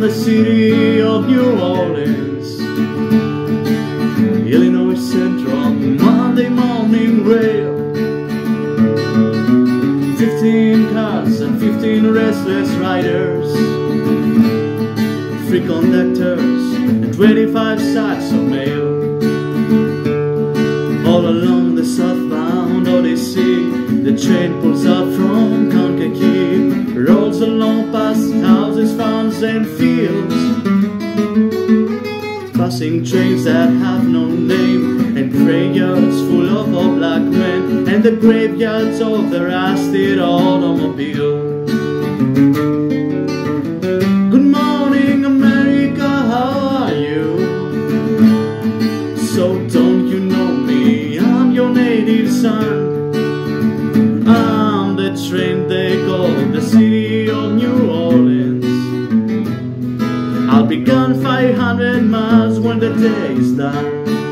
the city of New Orleans. Illinois Central Monday morning rail. Fifteen cars and fifteen restless riders. Three conductors and twenty-five sacks of mail. All along the southbound Odyssey The train pulls out from and fields. Passing trains that have no name, and graveyards full of old black men, and the graveyards of the rusted automobile. Good morning, America, how are you? So don't you know me? I'm your native son. I'm the train they call the city gone 500 miles when the day is done.